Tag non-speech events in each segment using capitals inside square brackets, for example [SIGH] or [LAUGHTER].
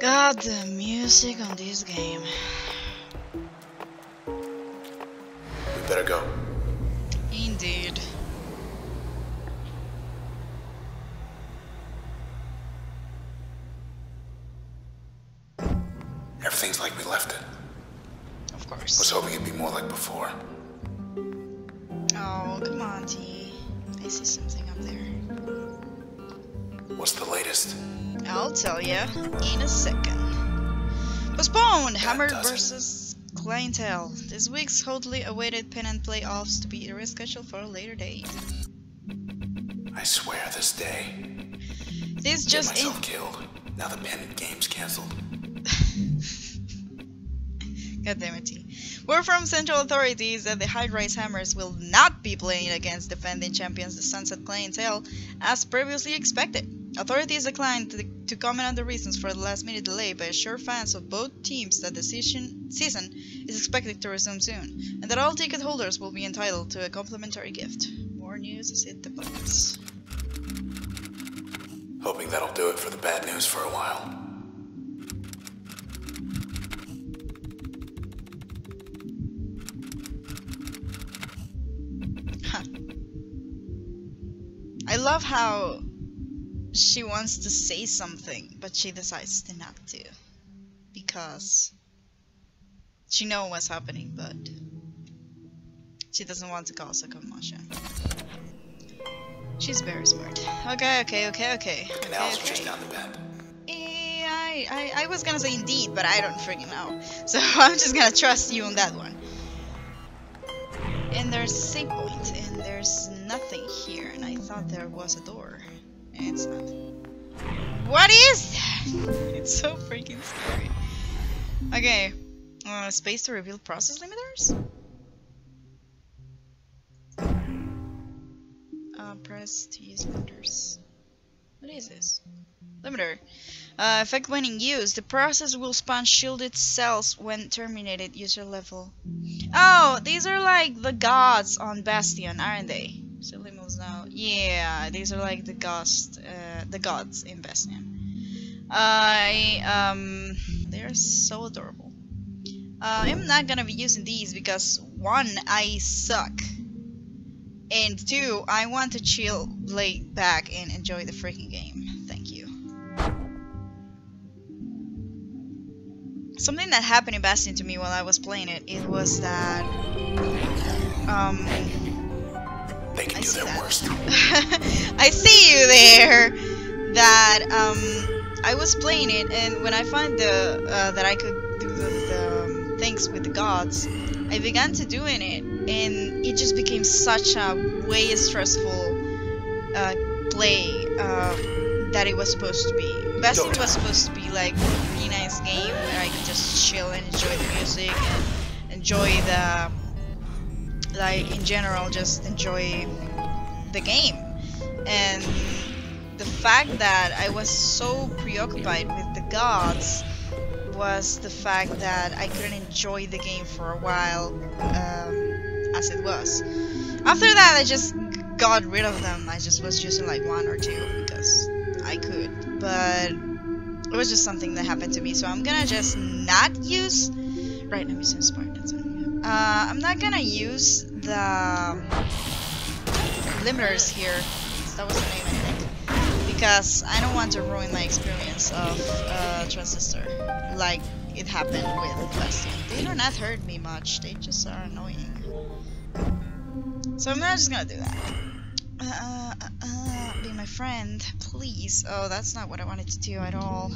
God, the music on this game. We better go. Hammer versus Clientele. This week's hotly awaited pennant playoffs to be rescheduled for a later date. I swear this day. This Get just in. killed. Now the pennant game's canceled. [LAUGHS] God damn it, T. Word from central authorities that the High Rise Hammers will not be playing against defending champions the Sunset Clientele as previously expected. Authorities declined to, to comment on the reasons for the last minute delay, but assure fans of both teams that the season, season is expected to resume soon, and that all ticket holders will be entitled to a complimentary gift. More news as it develops. Hoping that'll do it for the bad news for a while. [LAUGHS] I love how she wants to say something, but she decides to not to. Because she knows what's happening, but she doesn't want to cause a commotion. She's very smart. Okay, okay, okay, okay. Okay, Canals are just okay. down the. Eh, I, I, I was gonna say indeed, but I don't freaking know. [LAUGHS] So I'm just gonna trust you on that one. And there's a save point, and there's nothing here, and I thought there was a door. It's not. What is that? It's so freaking scary. Okay. Uh, space to reveal process limiters? Uh, press to use limiters. What is this? Limiter. Uh, effect when in use. The process will spawn shielded cells when terminated user level. Oh, these are like the gods on Bastion, aren't they? So limos now. Yeah, these are like the gods, uh, the gods in Bastion. I um, they're so adorable. Uh, I'm not gonna be using these because one, I suck, and two, I want to chill, lay back, and enjoy the freaking game. Thank you. Something that happened in Bastion to me while I was playing it, it was that um They can I do see their that. worst. [LAUGHS] I see you there. That um, I was playing it, and when I find the uh, that I could do the, the um, things with the gods, I began to doing it, and it just became such a way stressful uh, play uh, that it was supposed to be. Bastion was supposed to be like a really nice game where I could just chill and enjoy the music and enjoy the like in general just enjoy the game and the fact that I was so preoccupied with the gods was the fact that I couldn't enjoy the game for a while um, as it was. After that, I just got rid of them. I just was using like one or two because I could, but it was just something that happened to me. So I'm gonna just not use. Right, I'm using Spartans. Uh, I'm not gonna use the limiters here. That was the name, I think. Because I don't want to ruin my experience of uh, Transistor, like it happened with Bastion. They do not hurt me much. They just are annoying. So I'm not just gonna do that. Uh, uh, uh, be my friend, please. Oh, that's not what I wanted to do at all.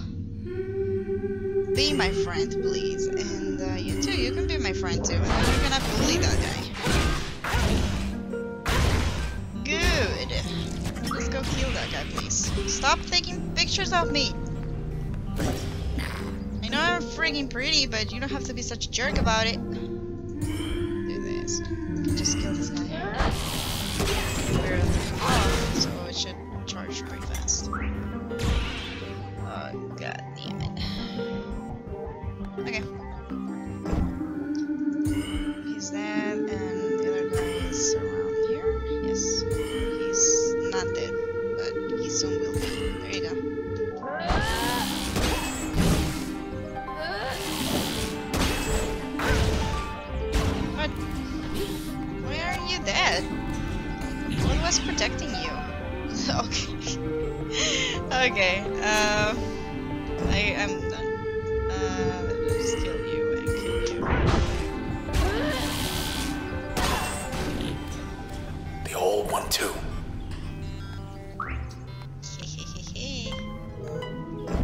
Be my friend, please. And uh, you too, you can be my friend too. And then you're gonna bully that guy. Please. Stop taking pictures of me. I know I'm freaking pretty, but you don't have to be such a jerk about it.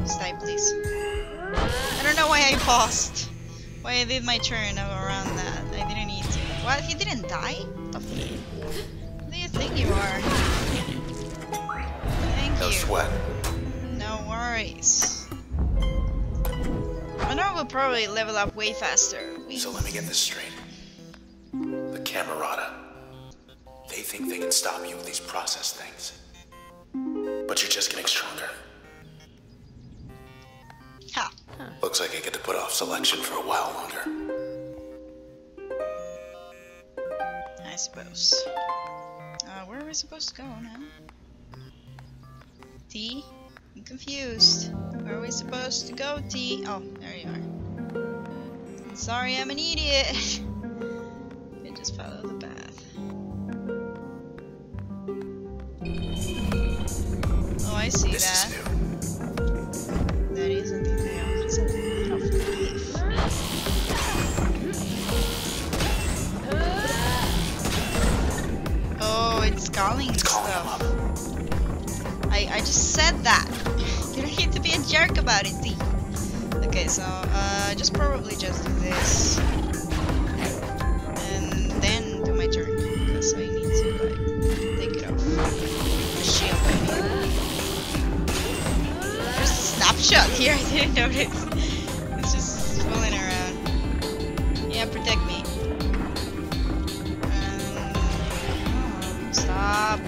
Stay, please. I don't know why I paused. Why I did my turn around that. I didn't need to. What? He didn't die? What the Who do you think you are? Thank No you. sweat. No worries. Honor will probably level up way faster. We- So let me get this straight. The Camerata. They think they can stop you with these process things. But you're just getting stronger. Looks like I get to put off selection for a while longer. I suppose. Uh, where are we supposed to go now? T? I'm confused. Where are we supposed to go, T? Oh, there you are. Sorry, I'm an idiot. [LAUGHS] I just follow the path. Oh, I see that. It's calling It's calling him stuff. I, I just said that. [LAUGHS] You don't need to be a jerk about it, D. Okay, so uh, just probably just do this. And then do my turn. Because I need to like take it off. The shield, I mean. There's a snapshot here, [LAUGHS] I didn't notice. Um.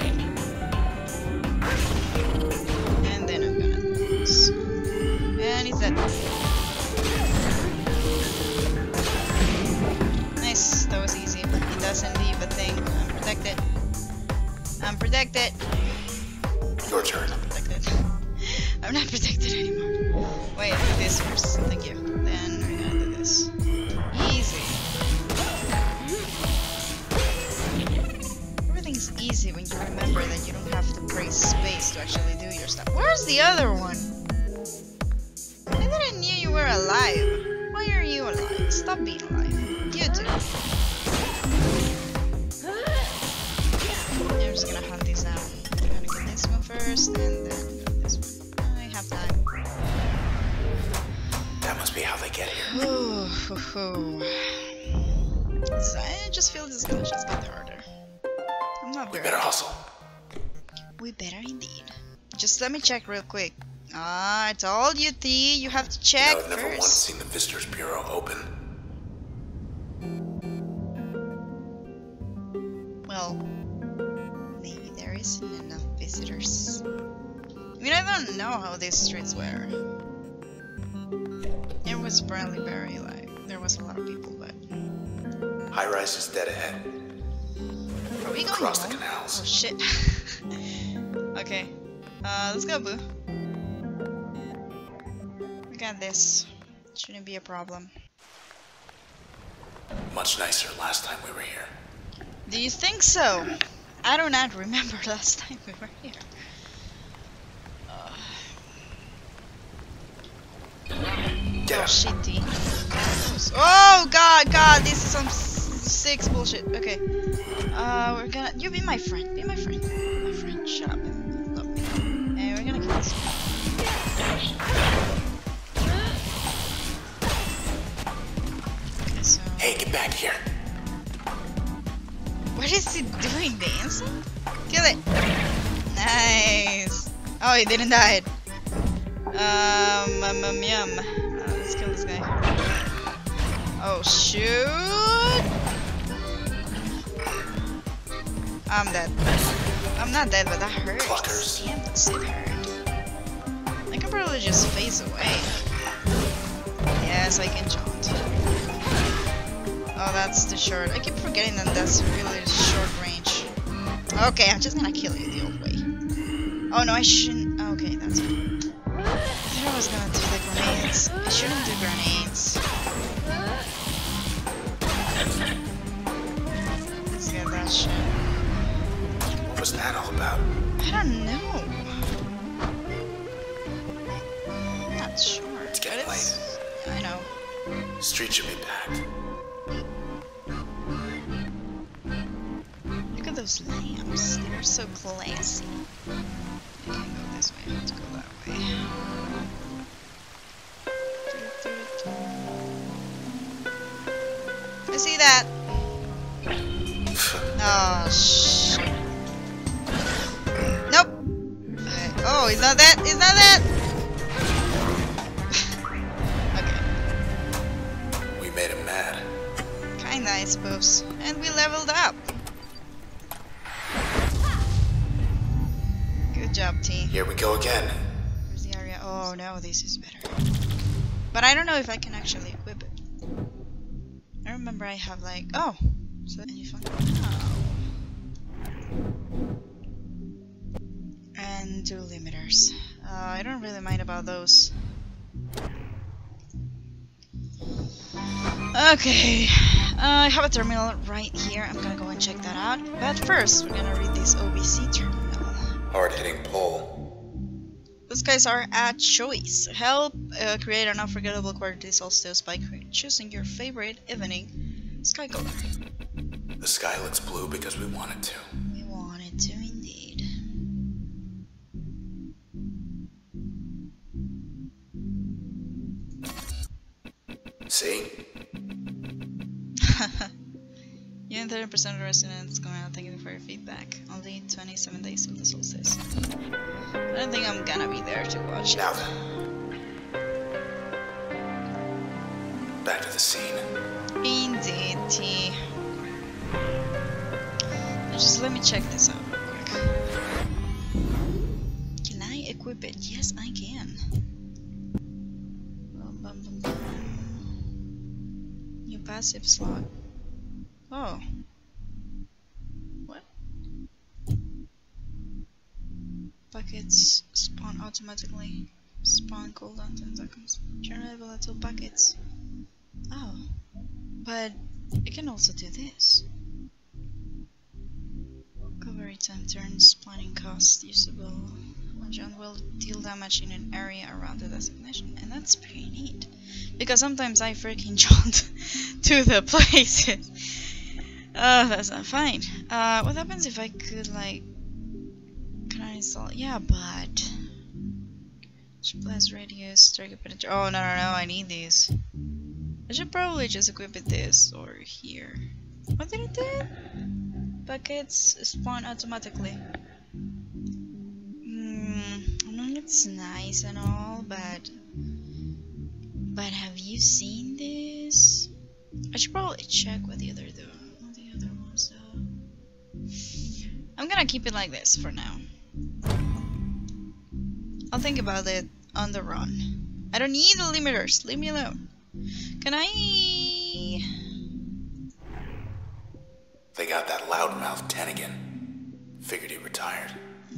And then I'm gonna do this. And he's dead. Hoo. So I just feel this is gonna just get harder. I'm not We very. better hustle. We better indeed. Just let me check real quick. Ah, I told you, T. You have to You check know, I've never once seen the Visitors Bureau open. Well, maybe there isn't enough visitors. I mean, I don't know how these streets were. It was apparently very like there was a lot of people, but High rise is dead ahead. are we going Across the canals. Oh shit. [LAUGHS] okay. Uh, let's go, Boo. We got this. Shouldn't be a problem. Much nicer last time we were here. Do you think so? I do not remember [LAUGHS] last time we were here. Uh, oh shitty. Oh god, god, this is some six bullshit. Okay. Uh, we're gonna. You be my friend. Be my friend. My friend. Shut up. Love me. And we're gonna kill this. Okay, so. Hey, get back here. What is he doing? Dancing? Kill it! Nice! Oh, he didn't die. Um, um, um yum. Oh, shoot! I'm dead. I'm not dead, but that hurt. Fuckers. Damn, does it hurt. I can probably just phase away. Yes, I can jaunt. Oh, that's the short. I keep forgetting that that's really short range. Okay, I'm just gonna kill you the old way. Oh no, I shouldn't. Okay, that's fine. I thought I was gonna do the grenades. I shouldn't do grenades. about? I don't know. I'm not sure. It's getting late. I know. The street should be packed. Look at those lamps. They're so classy. I can't go this way. Have to go that way. I see that. [LAUGHS] Ah, oh, shit. Is that that? Is that that? okay. We made him mad. Kinda, I suppose. And we leveled up. Good job, team. Here we go again. Where's the area? Oh no, this is better. But I don't know if I can actually equip it. I remember I have like oh, so any fun? Oh. And two limiters. Uh, I don't really mind about those. Okay, uh, I have a terminal right here. I'm gonna go and check that out. But first, we're gonna read this OVC terminal. Hard hitting pull. Those guys are at choice. Help uh, create an unforgettable quarterly solstice by choosing your favorite evening sky color. The sky looks blue because we want it to. See? you and 30% of the residents going out thank you for your feedback. Only 27 days of the solstice. I don't think I'm gonna be there to watch Now it. Back to the scene. Indeed, T. Now Just let me check this out real quick. Can I equip it? Yes, I can. Passive slot. Oh. What? Buckets spawn automatically. Spawn cooldown 10 seconds. Generate volatile buckets. Oh. But it can also do this. Recovery time turns, planning cost usable. Jaunt will deal damage in an area around the designation, and that's pretty neat. Because sometimes I freaking [LAUGHS] jaunt to the places. Oh, that's not fine. Uh, what happens if I could, like, can I install? Yeah, but blast radius, target penetration. Oh no no no! I need these. I should probably just equip it this or here. What did it do? Buckets spawn automatically. It's nice and all, but but have you seen this? I should probably check what the other do. What the other ones do. I'm gonna keep it like this for now. I'll think about it on the run. I don't need the limiters. Leave me alone. Can I? They got that loudmouth 10 again. Figured he retired.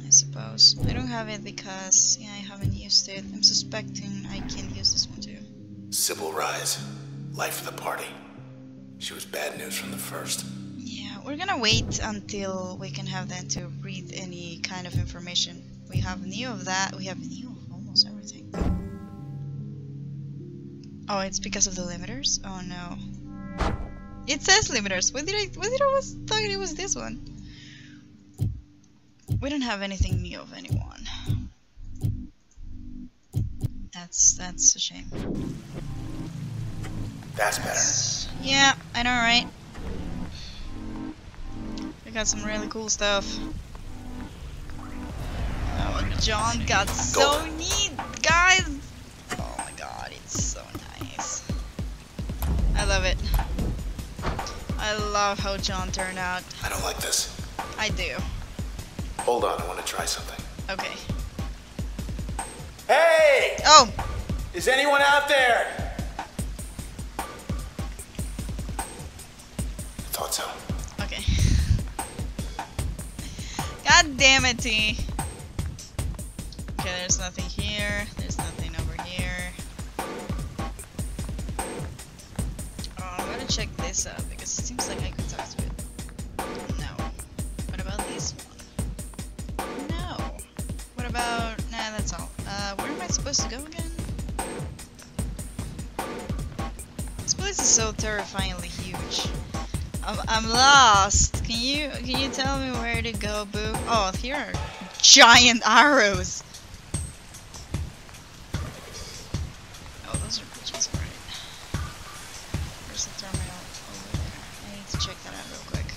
I suppose. I don't have it because yeah, I haven't used it. I'm suspecting I can use this one too. Sybil Reisz. Life of the party. She was bad news from the first. Yeah, we're gonna wait until we can have them to read any kind of information. We have new of that. We have new of almost everything. Oh, it's because of the limiters? Oh no. It says limiters. What did I? What did I was thought it was this one? We don't have anything new of anyone. That's that's a shame. That's better. Yeah, I know, right? We got some really cool stuff. Oh, John got so neat, guys! Oh my god, it's so nice. I love it. I love how John turned out. I don't like this. I do. Hold on, I want to try something. Okay. Hey! Oh, Is anyone out there? I Thought so. okay. God damn it, T. Okay, there's nothing here. There's nothing over here. Oh, I'm gonna check this out because it seems like I supposed to go again? I'm supposed is so terrifyingly huge. I'm, I'm lost. Can you can you tell me where to go, boo? Oh, here are giant [LAUGHS] arrows. Oh, those are bridges, right? Where's the terminal? Over there. I need to check that out real quick.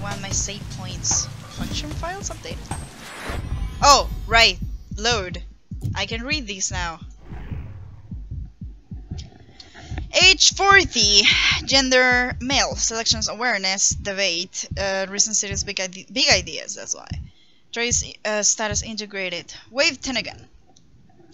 I of my save points. Function files updated. Oh, right. Load. I can read these now. Age 40, gender male, selections awareness, debate, uh, recent series big, ide big ideas, that's why. Trace uh, status integrated. Wave Tinnigan.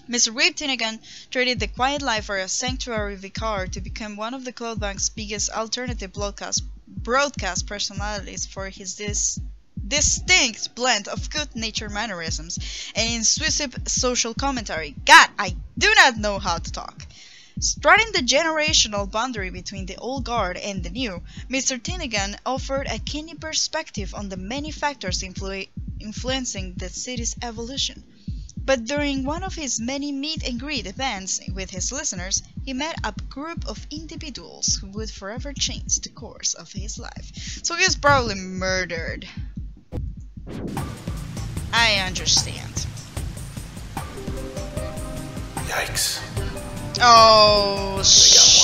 Mr. Wave Tinnigan traded the quiet life for a sanctuary vicar to become one of the Cloudbank's biggest alternative broadcast, broadcast personalities for his dis distinct blend of good natured mannerisms and incisive social commentary. God, I do not know how to talk. Straddling the generational boundary between the old guard and the new, Mr. Tinnigan offered a keen perspective on the many factors influ influencing the city's evolution. But during one of his many meet and greet events with his listeners, he met a group of individuals who would forever change the course of his life. So he was probably murdered. I understand. Yikes. Oh, shit.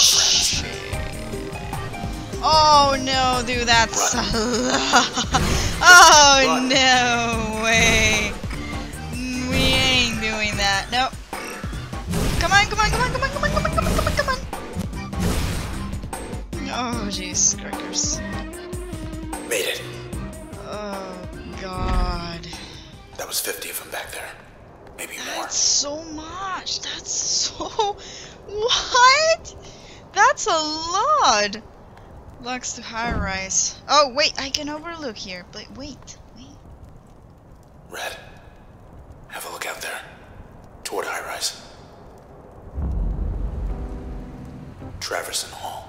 Oh no, dude, that's a lot. [LAUGHS] Oh Run. no way. We ain't doing that. Nope. Come on, come on, come on, come on, come on, come on, come on, come on, come on. Oh, jeez, crackers. Made it. Was 50 of them back there. Maybe more. That's so much. That's so. [LAUGHS] What? That's a lot. Lux to high rise. Oh, wait, I can overlook here. But wait, wait. Red. Have a look out there. Toward high rise. Traverson Hall.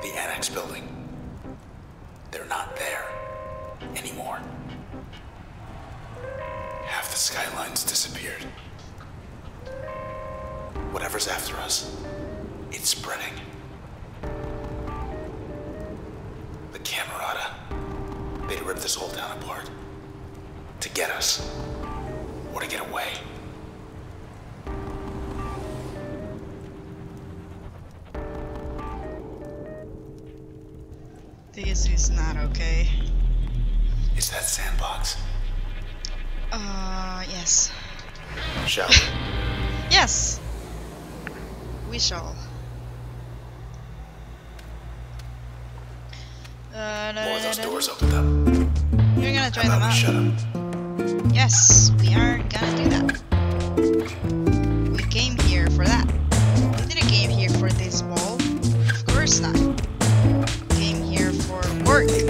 The annex building. They're not there. Anymore. The skyline's disappeared. Whatever's after us, it's spreading. The Camerata. They'd rip this whole town apart. To get us. Or to get away. This is not okay. Is that sandbox? Uh, yes. Shall [LAUGHS] we? yes! We shall. Uh, da, those doors, open them. You're gonna try them out. Shut. Yes, we are gonna do that. We came here for that. We didn't came here for this ball. Of course not. We came here for work.